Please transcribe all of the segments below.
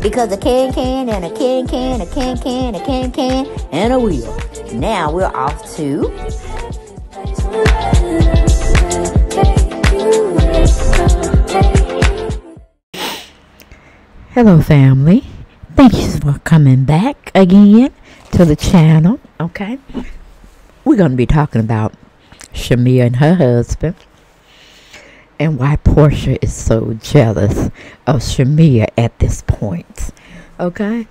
Because a can can and a can can, a can can, a can can, and a wheel. Now we're off to. Hello, family. Thank you for coming back again to the channel. Okay, we're going to be talking about Shamea and her husband and why Porsha is so jealous of Shamea at this point. Okay?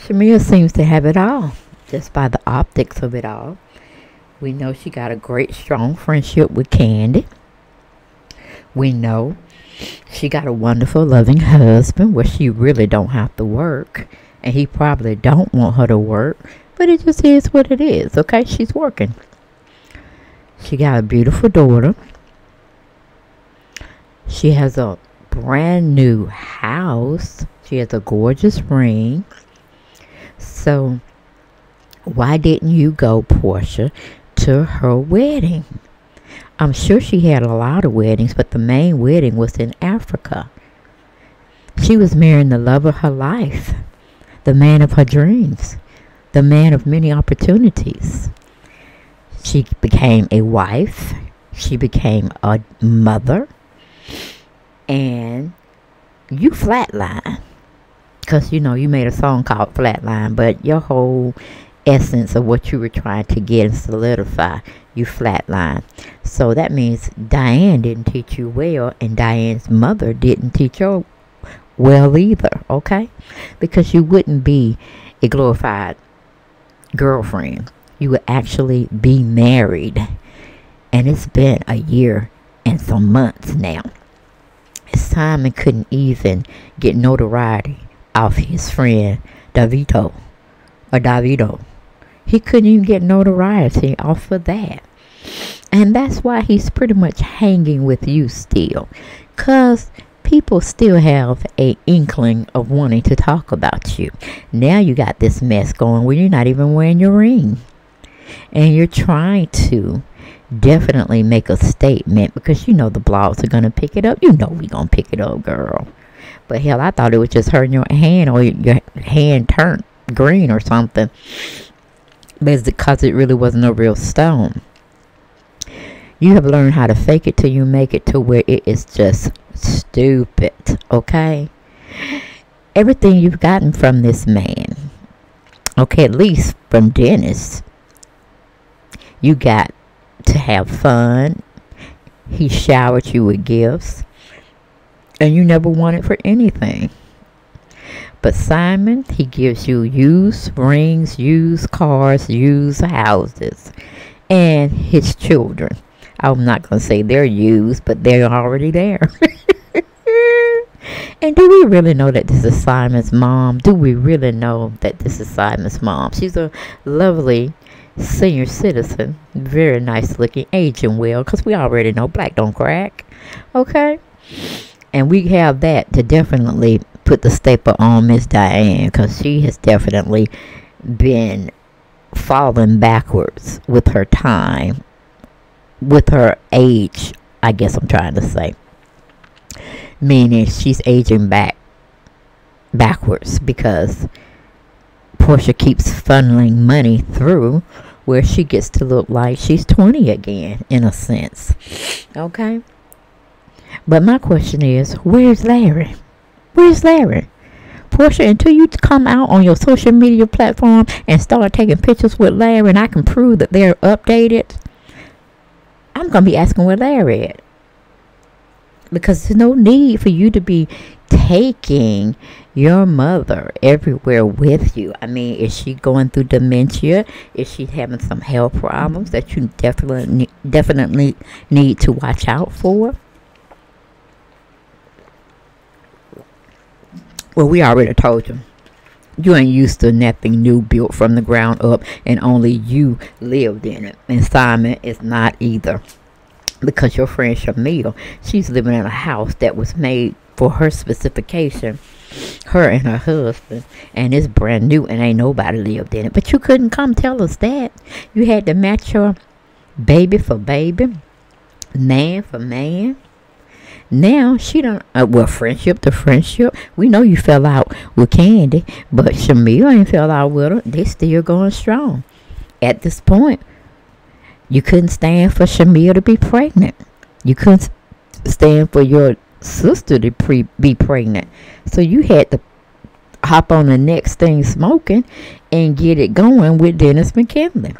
Shamea seems to have it all just by the optics of it all. We know she got a great, strong friendship with Kandi. We know she got a wonderful, loving husband where she really don't have to work. And he probably don't want her to work. But it just is what it is, okay? She's working. She got a beautiful daughter. She has a brand new house. She has a gorgeous ring. So, why didn't you go, Porsha, to her wedding? I'm sure she had a lot of weddings, but the main wedding was in Africa. She was marrying the love of her life, the man of her dreams, the man of many opportunities. She became a wife, she became a mother, and you flatline. Because, you know, you made a song called Flatline, but your whole essence of what you were trying to get and solidify, you flatline. So that means Diane didn't teach you well, and Diane's mother didn't teach her well either, okay? Because you wouldn't be a glorified girlfriend. You would actually be married. And it's been a year and some months now. Simon couldn't even get notoriety off his friend Davito or Davido. He couldn't even get notoriety off of that. And that's why he's pretty much hanging with you still. Because people still have a inkling of wanting to talk about you. Now you got this mess going where you're not even wearing your ring. And you're trying to definitely make a statement because you know the blogs are going to pick it up. You know we going to pick it up, girl. But hell, I thought it was just hurting your hand or your hand turned green or something. But it's because it really wasn't a real stone. You have learned how to fake it till you make it to where it is just stupid, okay? Everything you've gotten from this man, okay, at least from Dennis, you got to have fun. He showered you with gifts. And you never wanted for anything. But Simon, he gives you used rings, used cars, used houses, and his children. I'm not going to say they're used, but they're already there. and do we really know that this is Simon's mom? Do we really know that this is Simon's mom? She's a lovely senior citizen, very nice looking, aging well, because we already know black don't crack. Okay? And we have that to definitely put the staple on Miss Diane, because she has definitely been falling backwards with her time, with her age, I guess I'm trying to say. Meaning she's aging back backwards because Porsha keeps funneling money through where she gets to look like she's 20 again, in a sense. Okay? But my question is, where's Larry? Where's Larry? Porsha, until you come out on your social media platform and start taking pictures with Larry and I can prove that they're updated, I'm going to be asking where Larry is. Because there's no need for you to be taking your mother everywhere with you. I mean, is she going through dementia? Is she having some health problems that you definitely definitely need to watch out for? Well, we already told you you ain't used to nothing new built from the ground up and only you lived in it. And Simon is not either. Because your friend Shamea, she's living in a house that was made for her specification. Her and her husband. And it's brand new and ain't nobody lived in it. But you couldn't come tell us that. You had to match your baby for baby. Man for man. Now she don't. Uh, well, friendship to friendship. We know you fell out with Kandi, but Shamea ain't fell out with her. They still going strong. At this point, you couldn't stand for Shamea to be pregnant. You couldn't stand for your sister to pre- be pregnant. So you had to hop on the next thing smoking and get it going with Dennis McKinley.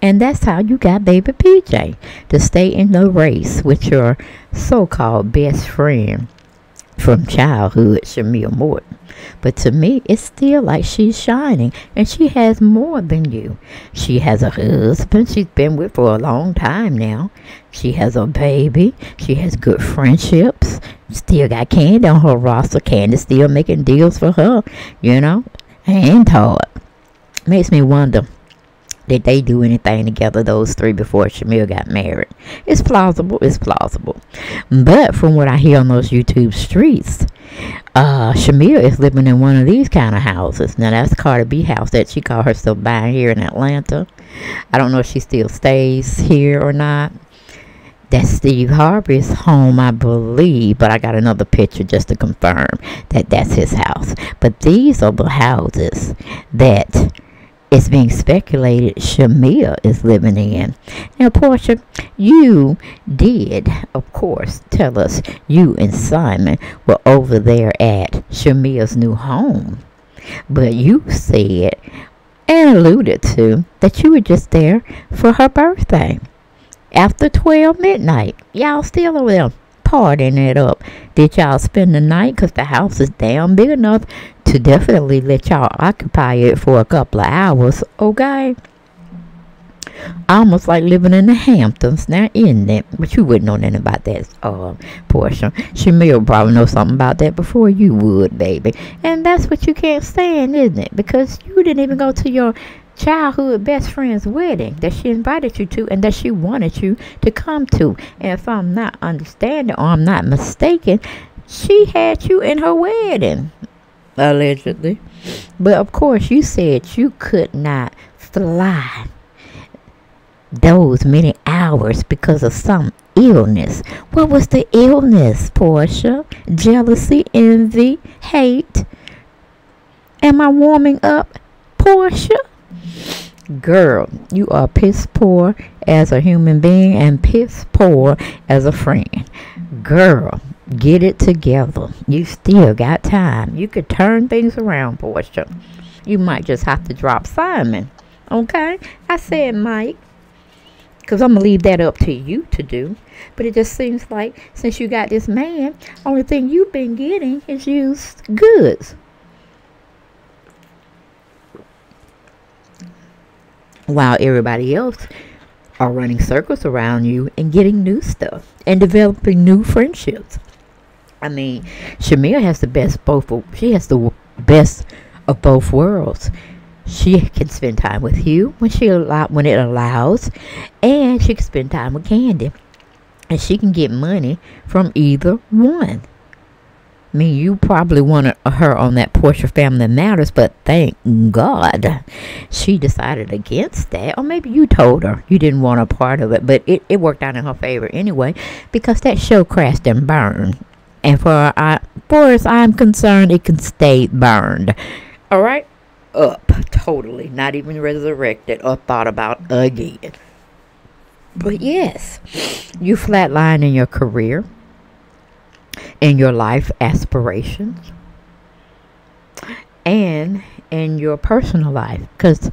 And that's how you got baby PJ to stay in the race with your so-called best friend from childhood, Shamea Morton. But to me, it's still like she's shining, and she has more than you. She has a husband she's been with for a long time now. She has a baby. She has good friendships. Still got Kandi on her roster. Kandi still making deals for her, you know. And Todd. Makes me wonder did they do anything together, those three, before Shamea got married? It's plausible. It's plausible. But from what I hear on those YouTube streets, uh, is living in one of these kind of houses. Now, that's Cardi B house that she called herself buying here in Atlanta. I don't know if she still stays here or not. That's Steve Harvey's home, I believe, but I got another picture just to confirm that that's his house. But these are the houses that it's being speculated Shamea is living in. Now, Porsha, you did, of course, tell us you and Simon were over there at Shamea's new home. But you said and alluded to that you were just there for her birthday. After 12 midnight. Y'all still over there partying it up. Did y'all spend the night? Because the house is damn big enough to definitely let y'all occupy it for a couple of hours, okay? Almost like living in the Hamptons now, isn't it? But you wouldn't know nothing about that uh, portion. Shamea probably know something about that before you would, baby. And that's what you can't stand, isn't it? Because you didn't even go to your childhood best friend's wedding that she invited you to and that she wanted you to come to. And if I'm not understanding or I'm not mistaken, she had you in her wedding allegedly. But of course, you said you could not fly those many hours because of some illness. What was the illness, Porsha? Jealousy, envy, hate? Am I warming up, Porsha? Girl, you are piss poor as a human being and piss poor as a friend. Girl, Get it together. You still got time. You could turn things around, Porsha. You might just have to drop Simon. Okay? I said Mike. Because I'm going to leave that up to you to do. But it just seems like since you got this man, only thing you've been getting is used goods. While everybody else are running circles around you and getting new stuff and developing new friendships. I mean, Shamea has the best both. She has the best of both worlds. She can spend time with you when she when it allows, and she can spend time with Kandi, and she can get money from either one. I mean, you probably wanted her on that Porsha Family Matters, but thank God she decided against that. Or maybe you told her you didn't want a part of it, but it, it worked out in her favor anyway because that show crashed and burned. And for, I, for as I'm concerned, it can stay burned. All right? Up. Totally. Not even resurrected or thought about again. But yes, you flatline in your career, in your life aspirations, and in your personal life. Because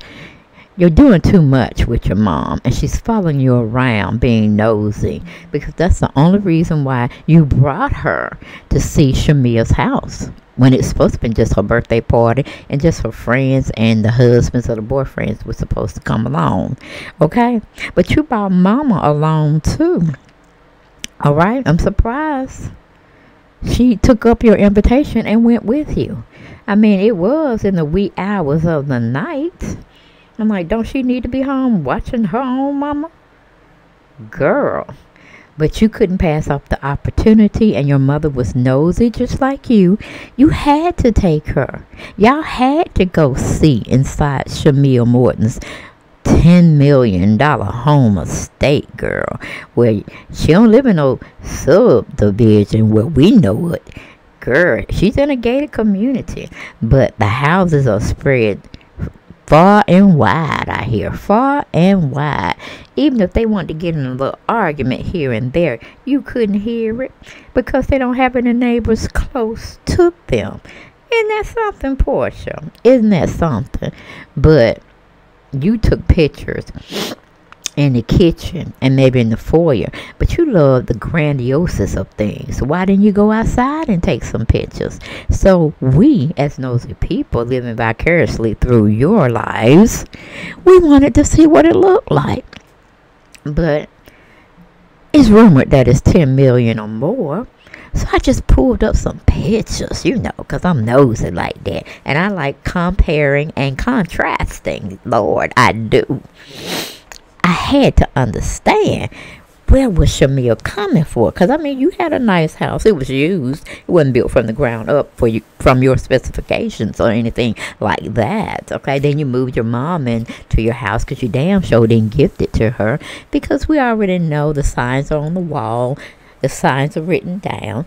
you're doing too much with your mom and she's following you around being nosy because that's the only reason why you brought her to see Shamea's house when it's supposed to be just her birthday party and just her friends and the husbands or the boyfriends were supposed to come along. Okay? But you brought mama along too. All right? I'm surprised. she took up your invitation and went with you. I mean, it was in the wee hours of the night. I'm like, don't she need to be home watching her own mama? Girl. But you couldn't pass up the opportunity, and your mother was nosy just like you. You had to take her. Y'all had to go see inside Shamea Morton's ten million dollar home estate, girl. Where she don't live in no subdivision where we know it. Girl, she's in a gated community, but the houses are spread far and wide, I hear. Far and wide. Even if they want to get in a little argument here and there, you couldn't hear it because they don't have any neighbors close to them. Isn't that something, Porsha? Isn't that something? But you took pictures in the kitchen and maybe in the foyer, but you love the grandioseness of things. Why didn't you go outside and take some pictures? So we, as nosy people living vicariously through your lives, we wanted to see what it looked like. But it's rumored that it's 10 million or more. So I just pulled up some pictures, you know, because I'm nosy like that. And I like comparing and contrasting. Lord, I do. I had to understand where was Shamea coming for? Because I mean, you had a nice house. It was used. It wasn't built from the ground up for you from your specifications or anything like that. Okay, then you moved your mom into your house because you damn sure didn't gift it to her because we already know the signs are on the wall. The signs are written down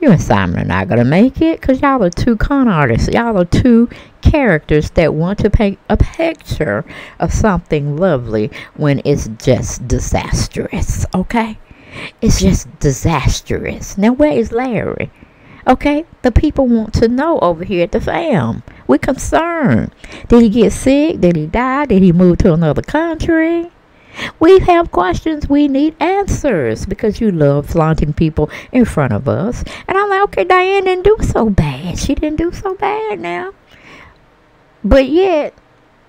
you and Simon are not going to make it because y'all are two con artists. Y'all are two characters that want to paint a picture of something lovely when it's just disastrous, okay? It's just disastrous. Now, where is Larry? Okay, the people want to know over here at the fam. We're concerned. Did he get sick? Did he die? Did he move to another country? We have questions. We need answers because you love flaunting people in front of us. And I'm like, okay, Diane didn't do so bad. She didn't do so bad now. But yet,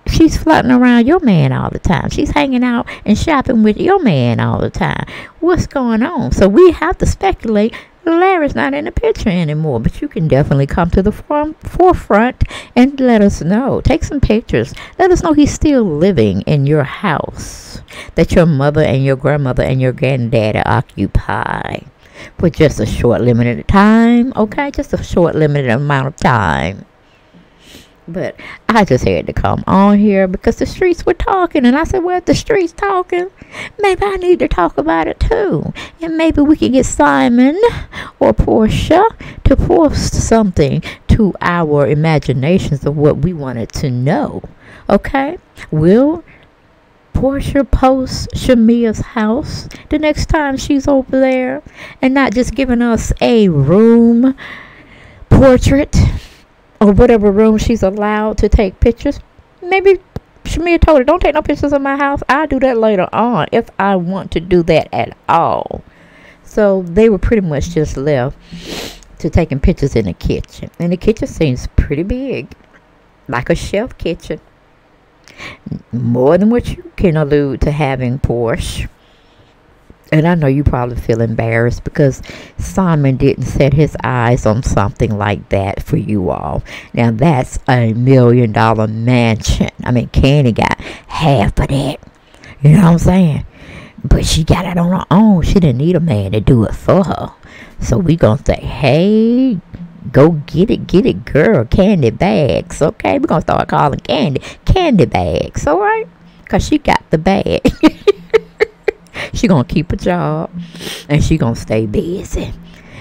she's floating around your man all the time. She's hanging out and shopping with your man all the time. What's going on? So we have to speculate Larry's not in the picture anymore, but you can definitely come to the forefront and let us know. Take some pictures. Let us know he's still living in your house that your mother and your grandmother and your granddaddy occupy for just a short, limited time. Okay, just a short, limited amount of time. But I just had to come on here because the streets were talking. And I said, well, if the streets talking, maybe I need to talk about it too. And maybe we can get Simon or Porsha to post something to our imaginations of what we wanted to know. Okay? Will Porsha post Shamea's house the next time she's over there and not just giving us a room portrait or whatever room she's allowed to take pictures. Maybe Shamea told her, don't take no pictures of my house. I'll do that later on if I want to do that at all. So they were pretty much just left to taking pictures in the kitchen. And the kitchen seems pretty big, like a chef kitchen. More than what you can allude to having Porsha. And I know you probably feel embarrassed because Simon didn't set his eyes on something like that for you all. Now that's a million dollar mansion. I mean, Kandi got half of that. You know what I'm saying? But she got it on her own. She didn't need a man to do it for her. So we gonna say, hey, go get it, get it, girl. Candy bags, okay? We're gonna start calling Kandi candy bags, all right? Cause she got the bag. she gonna keep a job and she gonna stay busy.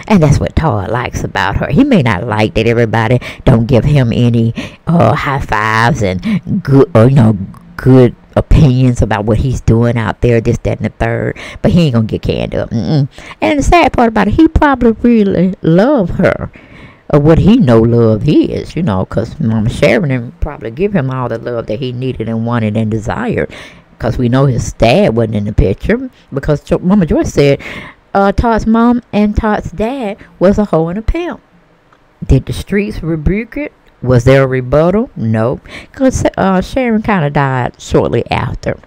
And that's what Todd likes about her. He may not like that everybody don't give him any uh, high fives and good, or, you know, good opinions about what he's doing out there, this, that, and the third. But he ain't gonna get canned up. Mm-mm. And the sad part about it, he probably really love her. Or what he know love is, you know, because Mama Sharon probably give him all the love that he needed and wanted and desired because we know his dad wasn't in the picture because Mama Joyce said uh, Todd's mom and Todd's dad was a hoe and a pimp. Did the streets rebuke it? Was there a rebuttal? No, because uh, Sharon kind of died shortly after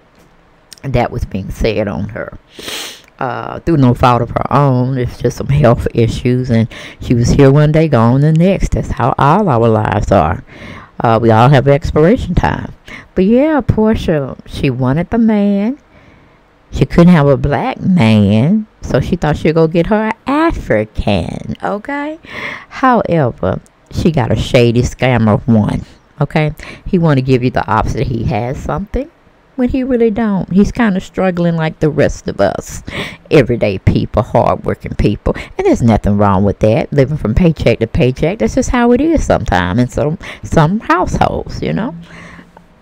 that was being said on her. Uh, through no fault of her own. It's just some health issues, and she was here one day, gone the next. That's how all our lives are. Uh, we all have expiration time. But yeah, Porsha, she wanted the man. She couldn't have a black man, so she thought she'd go get her African. Okay. However, she got a shady scammer one. Okay. He want to give you the opposite. He has something when he really don't. He's kind of struggling like the rest of us, everyday people, hardworking people, and there's nothing wrong with that. Living from paycheck to paycheck, that's just how it is sometimes in some some households, you know.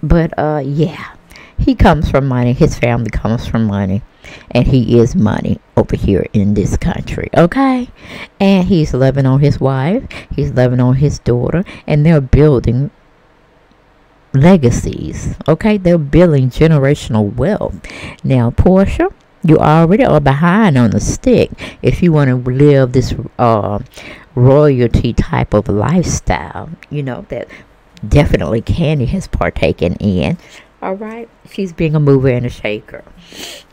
But uh, yeah, he comes from money. His family comes from money, and he is money over here in this country. Okay, and he's loving on his wife. He's loving on his daughter, and they're building legacies. Okay, they're building generational wealth. Now, Porsha, you already are behind on the stick if you want to live this uh, royalty type of lifestyle. You know that definitely Kandi has partaken in. All right, she's being a mover and a shaker,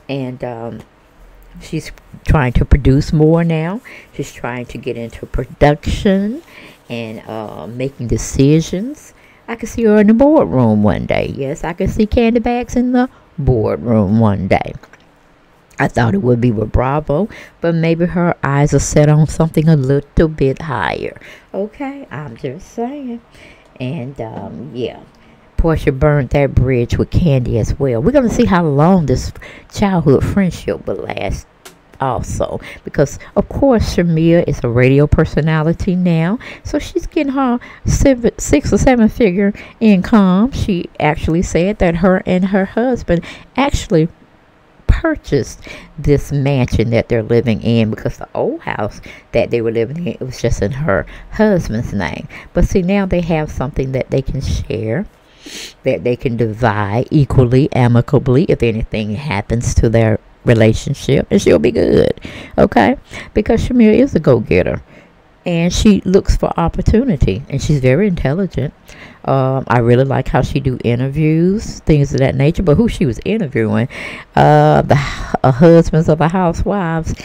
and um, she's trying to produce more now. She's trying to get into production and uh, making decisions I could see her in the boardroom one day. Yes, I could see Candy Baggs in the boardroom one day. I thought it would be with Bravo, but maybe her eyes are set on something a little bit higher. Okay, I'm just saying. And um, yeah, Porsha burned that bridge with Kandi as well. We're gonna see how long this childhood friendship will last also. Because of course Shamea is a radio personality now. So she's getting her seven, six or seven figure income. She actually said that her and her husband actually purchased this mansion that they're living in because the old house that they were living in it was just in her husband's name. But see now they have something that they can share that they can divide equally amicably if anything happens to their relationship and she'll be good. Okay? Because Shamea is a go getter. And she looks for opportunity and she's very intelligent. Um, I really like how she do interviews, things of that nature. But who she was interviewing, uh, the uh, husbands of the housewives,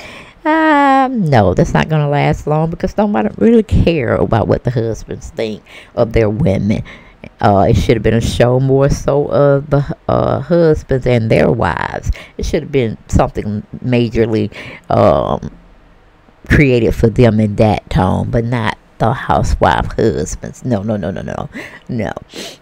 um, no, that's not going to last long because nobody really care about what the husbands think of their women. Uh, it should have been a show more so of the uh, husbands and their wives. It should have been something majorly um, created for them in that tone, but not the housewife husbands. No, no, no, no, no, no.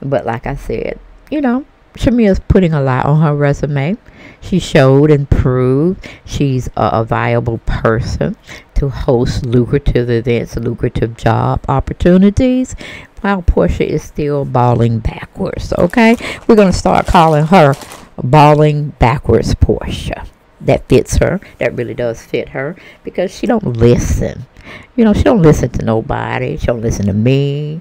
But like I said, you know, Shamea's putting a lot on her resume. She showed and proved she's a, a viable person to host lucrative events, lucrative job opportunities, while Porsha is still balling backwards. Okay, we're gonna start calling her balling backwards Porsha. That fits her. That really does fit her because she don't listen. You know, she don't listen to nobody. She don't listen to me.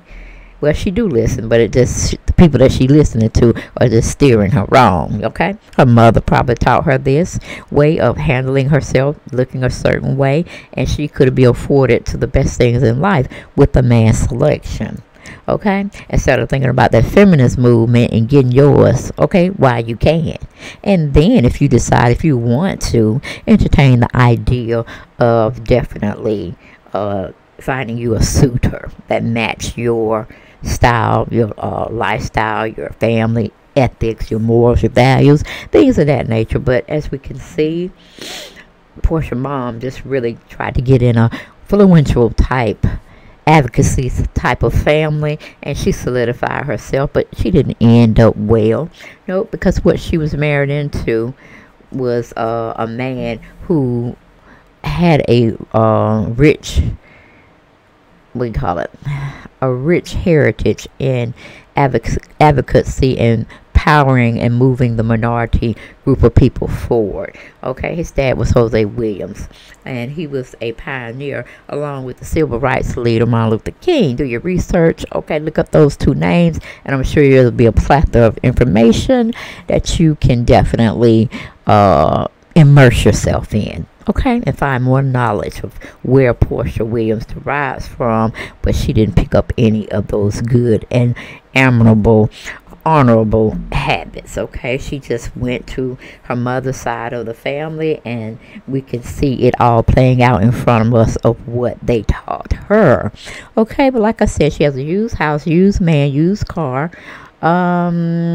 Well, she do listen, but it just the people that she listening to are just steering her wrong. Okay, her mother probably taught her this way of handling herself, looking a certain way, and she could be afforded to the best things in life with a man selection okay? Instead of thinking about that feminist movement and getting yours, okay, while you can. And then if you decide, if you want to, entertain the idea of definitely uh, finding you a suitor that match your style, your uh, lifestyle, your family ethics, your morals, your values, things of that nature. But as we can see, Porsha mom just really tried to get in a influential type advocacy type of family and she solidified herself but she didn't end up well. No because what she was married into was uh, a man who had a uh, rich you call it? A rich heritage in advocacy and empowering and moving the minority group of people forward. Okay, his dad was Hosea Williams, and he was a pioneer along with the civil rights leader Martin Luther King. Do your research. Okay, look up those two names, and I'm sure there'll be a plethora of information that you can definitely uh, immerse yourself in okay, and find more knowledge of where Porsha Williams derives from, but she didn't pick up any of those good and admirable honorable habits okay? She just went to her mother's side of the family and we can see it all playing out in front of us of what they taught her okay? But like i said she has a used house used man used car. Um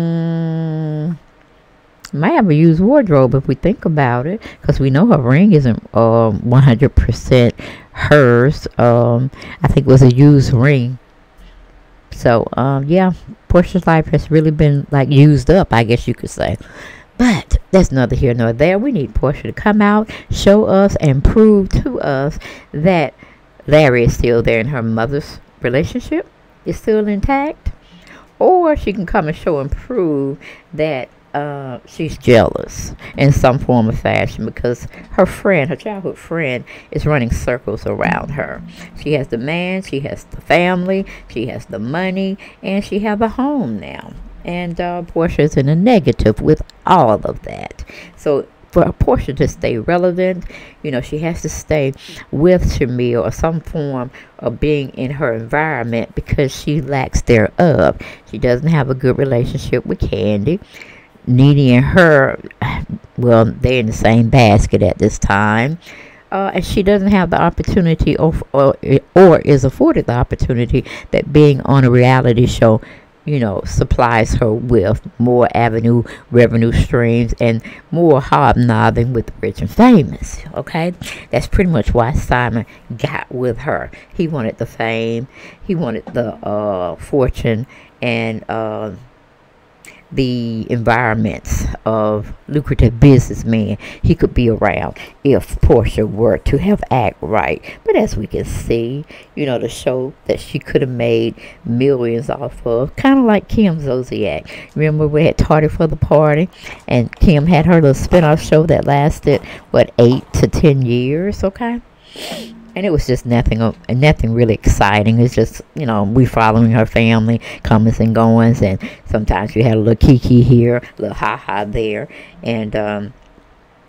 might have a used wardrobe if we think about it because we know her ring isn't um 100% hers. Um i think it was a used ring so um yeah Porsha's life has really been like used up, I guess you could say. But that's neither here nor there. We need Porsha to come out, show us, and prove to us that Larry is still there in her mother's relationship, is still intact. Or she can come and show and prove that uh, she's jealous in some form or fashion because her friend, her childhood friend, is running circles around her. She has the man, she has the family, she has the money, and she has a home now. And uh, Porsha's in a negative with all of that. So for Porsha to stay relevant, you know, she has to stay with Shamea or some form of being in her environment because she lacks thereof. She doesn't have a good relationship with Kandi. Nene and her, well, they're in the same basket at this time. Uh, and she doesn't have the opportunity or, or, or is afforded the opportunity that being on a reality show you know, supplies her with more avenue revenue streams and more hobnobbing with the rich and famous. Okay, that's pretty much why Simon got with her. He wanted the fame, he wanted the uh, fortune, and uh, the environments of lucrative businessmen he could be around if Porsha were to have act right. But as we can see, you know, the show that she could have made millions off of, kind of like Kim Zolciak. Remember we had Tardy for the Party, and Kim had her little spin-off show that lasted, what, eight to ten years, okay? And it was just nothing nothing really exciting. It's just you know we following her family comings and goings and sometimes we had a little kiki here a little ha ha there. And um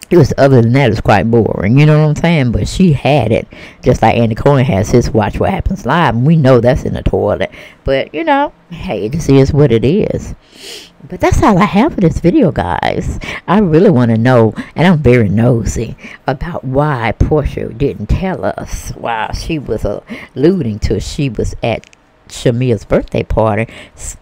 it was other than that it was quite boring you know what i'm saying? But she had it just like andy cohen has his watch what happens live and we know that's in the toilet. But you know hey this is what it is. But that's all I have for this video, guys. I really want to know, and I'm very nosy, about why Porsha didn't tell us while she was alluding to she was at Shamea's birthday party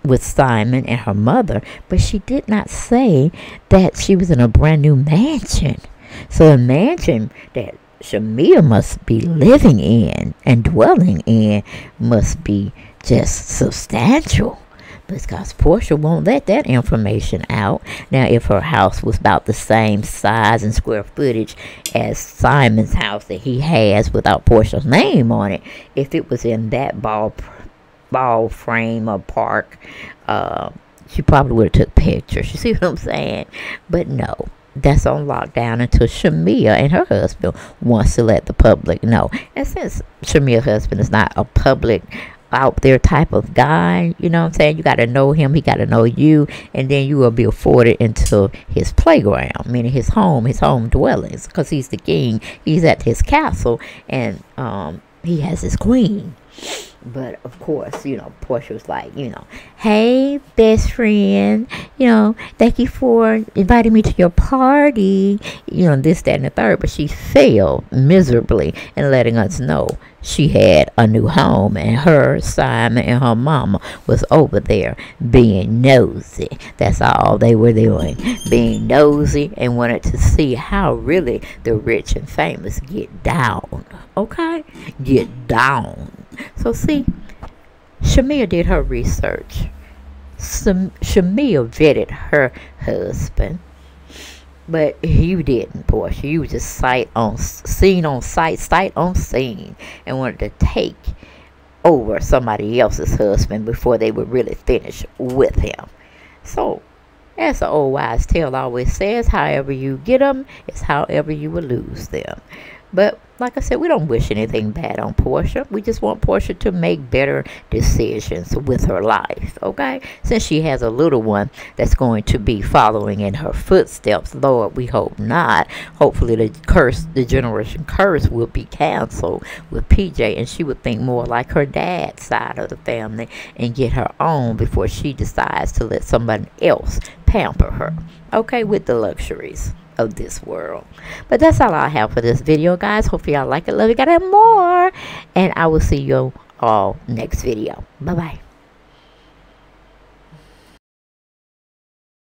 with Simon and her mother, but she did not say that she was in a brand new mansion. So a mansion that Shamea must be living in and dwelling in must be just substantial because Porsha won't let that information out. Now, if her house was about the same size and square footage as Simon's house that he has without Porsha's name on it, if it was in that ball ball frame or park, uh, she probably would have took pictures. You see what I'm saying? But no, that's on lockdown until Shamea and her husband wants to let the public know. And since Shamea's husband is not a public out there type of guy. You know what I'm saying? You got to know him. He got to know you. And then you will be afforded into his playground, meaning his home, his home dwellings. Because he's the king. He's at his castle. And um, he has his queen. But of course, you know, Porsha was like, you know, hey, best friend, you know, thank you for inviting me to your party, you know, this, that, and the third. But she failed miserably in letting us know she had a new home and her, Simon, and her mama was over there being nosy. That's all they were doing, being nosy and wanted to see how really the rich and famous get down. Okay? Get down. So, see, Shamea did her research. Shamea vetted her husband but you didn't, Porsha. You was just sight on scene on sight, sight on scene, and wanted to take over somebody else's husband before they would really finish with him. So, as the old wise tale always says, however you get them is however you will lose them. But like I said, we don't wish anything bad on Porsha. We just want Porsha to make better decisions with her life, okay? Since she has a little one that's going to be following in her footsteps, Lord, we hope not. Hopefully, the curse, the generation curse, will be canceled with PJ, and she would think more like her dad's side of the family and get her own before she decides to let somebody else pamper her, okay, with the luxuries of this world. But that's all I have for this video, guys. Hopefully y'all like it. Love you. Got more. And I will see you all next video. Bye-bye.